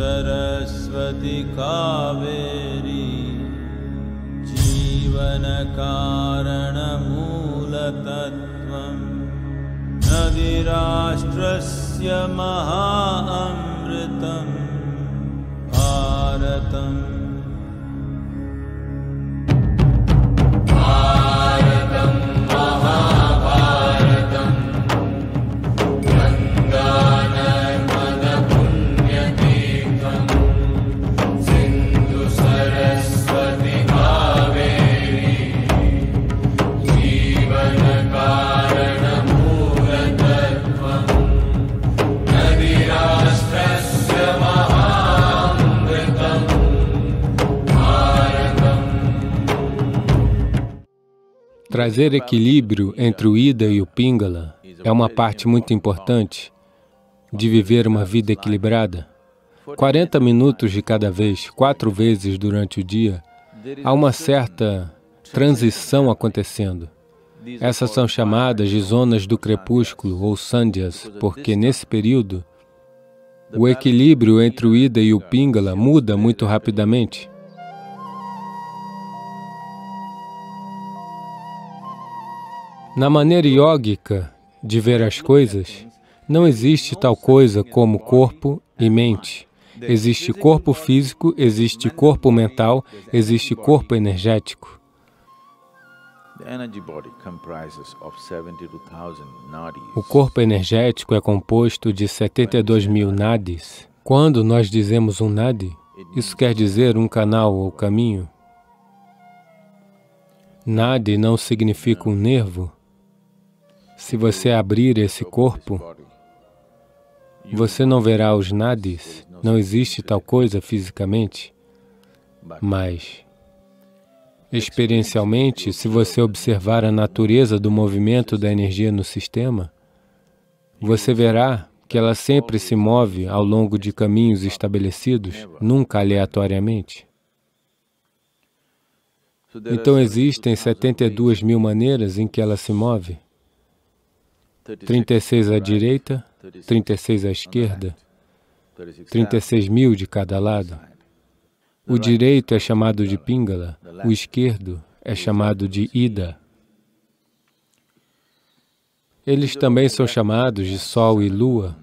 सरस्वती कावेरी जीवनकारणमूलतत्त्वम् नदीराष्ट्रस्य महा अमृतम् भारतम् Trazer equilíbrio entre o Ida e o Pingala é uma parte muito importante de viver uma vida equilibrada. 40 minutos de cada vez, quatro vezes durante o dia, há uma certa transição acontecendo. Essas são chamadas de zonas do crepúsculo ou sandhyas, porque nesse período o equilíbrio entre o Ida e o Pingala muda muito rapidamente. Na maneira yógica de ver as coisas, não existe tal coisa como corpo e mente. Existe corpo físico, existe corpo mental, existe corpo energético. O corpo energético é composto de 72 mil nadis. Quando nós dizemos um nadi, isso quer dizer um canal ou caminho. Nadi não significa um nervo. Se você abrir esse corpo, você não verá os nadis, não existe tal coisa fisicamente, mas experiencialmente, se você observar a natureza do movimento da energia no sistema, você verá que ela sempre se move ao longo de caminhos estabelecidos, nunca aleatoriamente. Então existem 72 mil maneiras em que ela se move. 36 à direita, 36 à esquerda, 36 mil de cada lado. O direito é chamado de Pingala, o esquerdo é chamado de Ida. Eles também são chamados de Sol e Lua.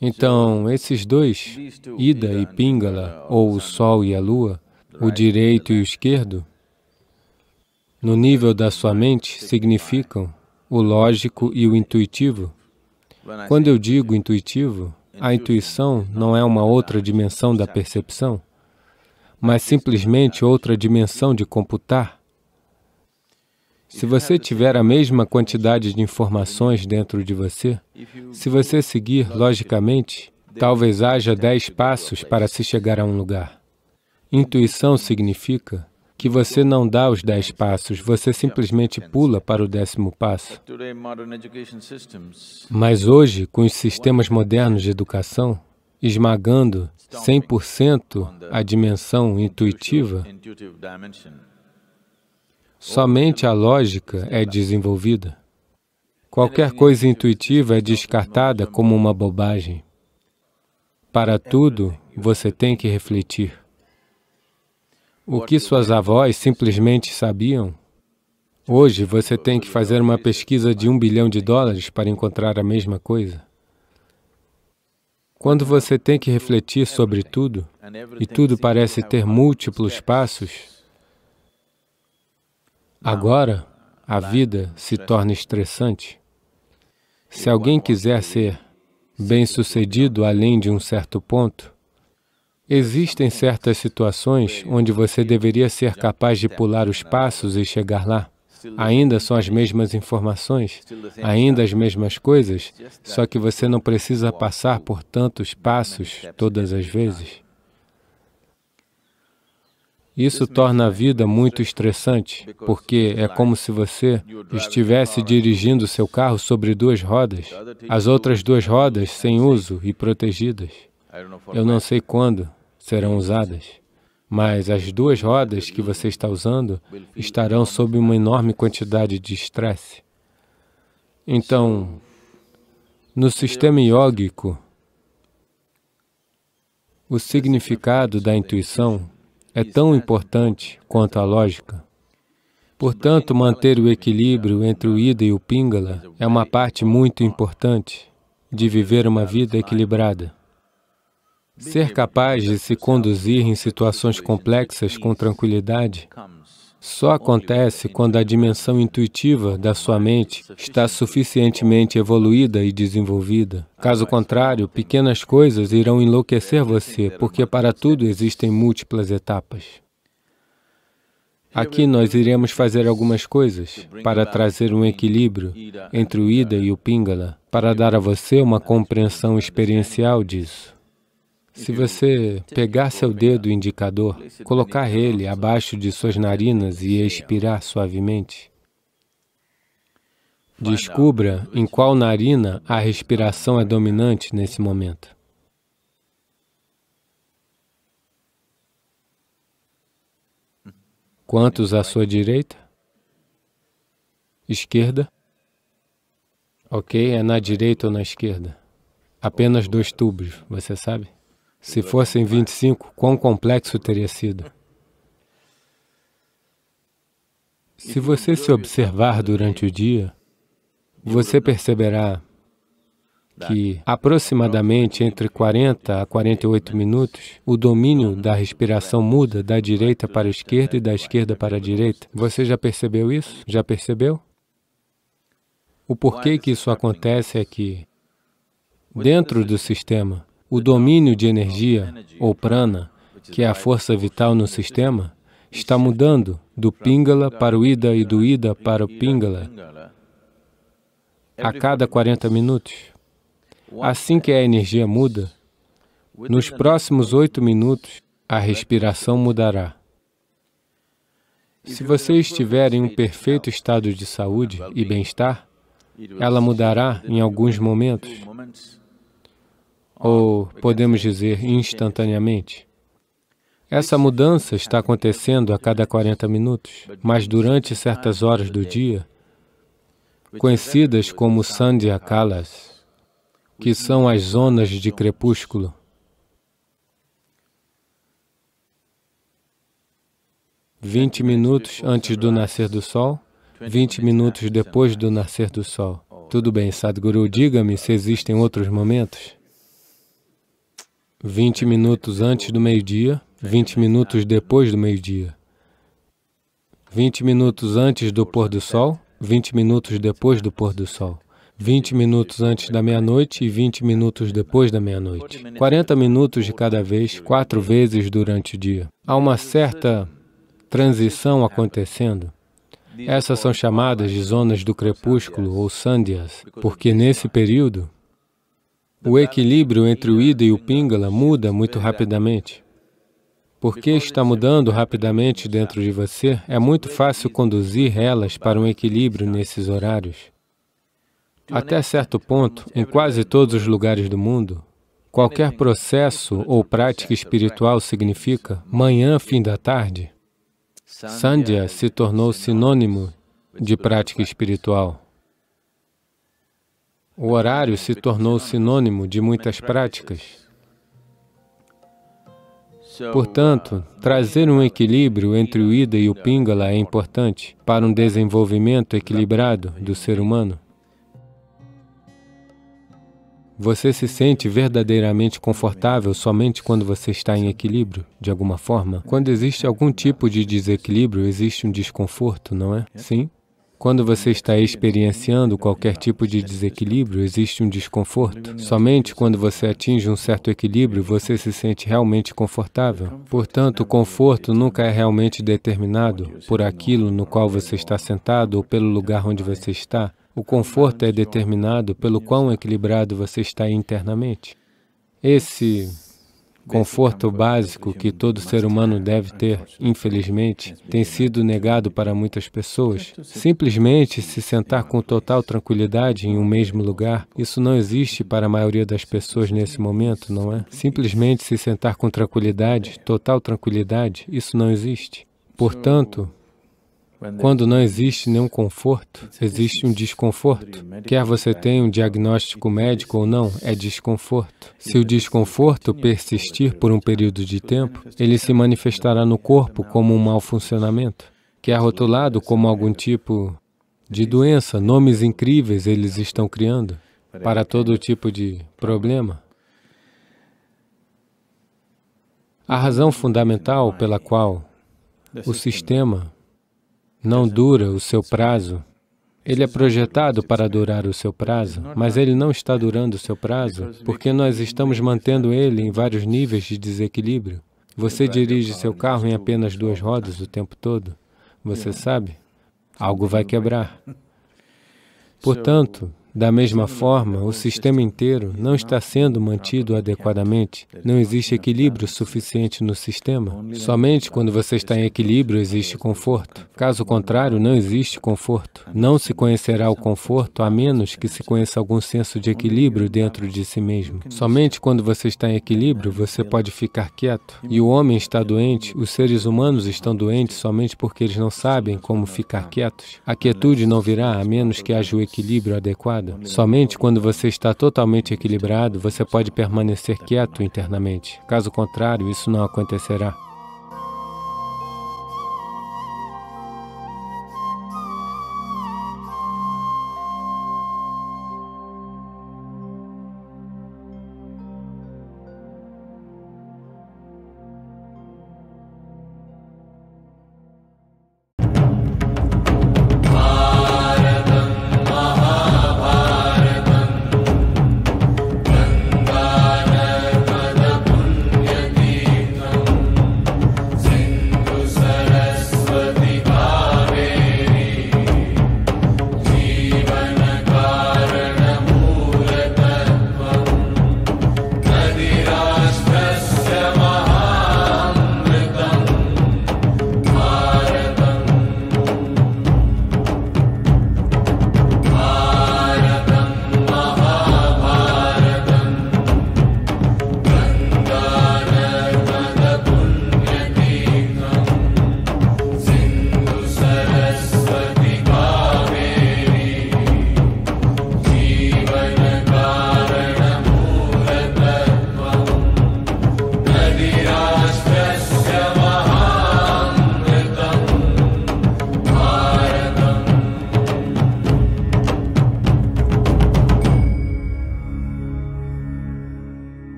Então, esses dois, Ida e Pingala, ou o Sol e a Lua, o direito e o esquerdo, no nível da sua mente, significam o lógico e o intuitivo. Quando eu digo intuitivo, a intuição não é uma outra dimensão da percepção, mas simplesmente outra dimensão de computar. Se você tiver a mesma quantidade de informações dentro de você, se você seguir logicamente, talvez haja dez passos para se chegar a um lugar. Intuição significa que você não dá os dez passos, você simplesmente pula para o décimo passo. Mas hoje, com os sistemas modernos de educação, esmagando 100% a dimensão intuitiva, somente a lógica é desenvolvida. Qualquer coisa intuitiva é descartada como uma bobagem. Para tudo, você tem que refletir. O que suas avós simplesmente sabiam? Hoje você tem que fazer uma pesquisa de um bilhão de dólares para encontrar a mesma coisa. Quando você tem que refletir sobre tudo, e tudo parece ter múltiplos passos, agora a vida se torna estressante. Se alguém quiser ser bem-sucedido além de um certo ponto, Existem certas situações onde você deveria ser capaz de pular os passos e chegar lá. Ainda são as mesmas informações, ainda as mesmas coisas, só que você não precisa passar por tantos passos todas as vezes. Isso torna a vida muito estressante, porque é como se você estivesse dirigindo seu carro sobre duas rodas, as outras duas rodas sem uso e protegidas. Eu não sei quando serão usadas, mas as duas rodas que você está usando estarão sob uma enorme quantidade de estresse. Então, no sistema iógico, O significado da intuição é tão importante quanto a lógica. Portanto, manter o equilíbrio entre o Ida e o Pingala é uma parte muito importante de viver uma vida equilibrada. Ser capaz de se conduzir em situações complexas com tranquilidade só acontece quando a dimensão intuitiva da sua mente está suficientemente evoluída e desenvolvida. Caso contrário, pequenas coisas irão enlouquecer você, porque para tudo existem múltiplas etapas. Aqui nós iremos fazer algumas coisas para trazer um equilíbrio entre o Ida e o Pingala, para dar a você uma compreensão experiencial disso. Se você pegar seu dedo indicador, colocar ele abaixo de suas narinas e expirar suavemente, descubra em qual narina a respiração é dominante nesse momento. Quantos à sua direita? Esquerda? Ok, é na direita ou na esquerda? Apenas dois tubos, você sabe? Se fossem 25, quão complexo teria sido? Se você se observar durante o dia, você perceberá que aproximadamente entre 40 a 48 minutos, o domínio da respiração muda da direita para a esquerda e da esquerda para a direita. Você já percebeu isso? Já percebeu? O porquê que isso acontece é que, dentro do sistema, o domínio de energia, ou prana, que é a força vital no sistema, está mudando do Pingala para o Ida e do Ida para o Pingala a cada 40 minutos. Assim que a energia muda, nos próximos oito minutos, a respiração mudará. Se você estiver em um perfeito estado de saúde e bem-estar, ela mudará em alguns momentos ou podemos dizer instantaneamente. Essa mudança está acontecendo a cada 40 minutos, mas durante certas horas do dia, conhecidas como Sandhya Kalas, que são as zonas de crepúsculo. Vinte minutos antes do nascer do sol, vinte minutos depois do nascer do sol. Tudo bem, Sadhguru, diga-me se existem outros momentos. 20 minutos antes do meio-dia, 20 minutos depois do meio-dia. 20 minutos antes do pôr do sol, 20 minutos depois do pôr do sol. 20 minutos antes da meia-noite e 20 minutos depois da meia-noite. 40 minutos de cada vez, quatro vezes durante o dia. Há uma certa transição acontecendo. Essas são chamadas de zonas do crepúsculo ou sandhyas, porque nesse período o equilíbrio entre o Ida e o Pingala muda muito rapidamente. Porque está mudando rapidamente dentro de você, é muito fácil conduzir elas para um equilíbrio nesses horários. Até certo ponto, em quase todos os lugares do mundo, qualquer processo ou prática espiritual significa manhã, fim da tarde. Sandhya se tornou sinônimo de prática espiritual. O horário se tornou sinônimo de muitas práticas. Portanto, trazer um equilíbrio entre o Ida e o Pingala é importante para um desenvolvimento equilibrado do ser humano. Você se sente verdadeiramente confortável somente quando você está em equilíbrio, de alguma forma? Quando existe algum tipo de desequilíbrio, existe um desconforto, não é? Sim? Quando você está experienciando qualquer tipo de desequilíbrio, existe um desconforto. Somente quando você atinge um certo equilíbrio, você se sente realmente confortável. Portanto, o conforto nunca é realmente determinado por aquilo no qual você está sentado ou pelo lugar onde você está. O conforto é determinado pelo quão equilibrado você está internamente. Esse conforto básico que todo ser humano deve ter, infelizmente, tem sido negado para muitas pessoas. Simplesmente se sentar com total tranquilidade em um mesmo lugar, isso não existe para a maioria das pessoas nesse momento, não é? Simplesmente se sentar com tranquilidade, total tranquilidade, isso não existe. Portanto, Quando não existe nenhum conforto, existe um desconforto. Quer você tenha um diagnóstico médico ou não, é desconforto. Se o desconforto persistir por um período de tempo, ele se manifestará no corpo como um mau funcionamento, que é rotulado como algum tipo de doença. Nomes incríveis eles estão criando para todo tipo de problema. A razão fundamental pela qual o sistema não dura o seu prazo, ele é projetado para durar o seu prazo, mas ele não está durando o seu prazo porque nós estamos mantendo ele em vários níveis de desequilíbrio. Você dirige seu carro em apenas duas rodas o tempo todo, você sabe, algo vai quebrar. Portanto, da mesma forma, o sistema inteiro não está sendo mantido adequadamente. Não existe equilíbrio suficiente no sistema. Somente quando você está em equilíbrio existe conforto. Caso contrário, não existe conforto. Não se conhecerá o conforto a menos que se conheça algum senso de equilíbrio dentro de si mesmo. Somente quando você está em equilíbrio você pode ficar quieto. E o homem está doente, os seres humanos estão doentes somente porque eles não sabem como ficar quietos. A quietude não virá a menos que haja o equilíbrio adequado Somente quando você está totalmente equilibrado, você pode permanecer quieto internamente. Caso contrário, isso não acontecerá.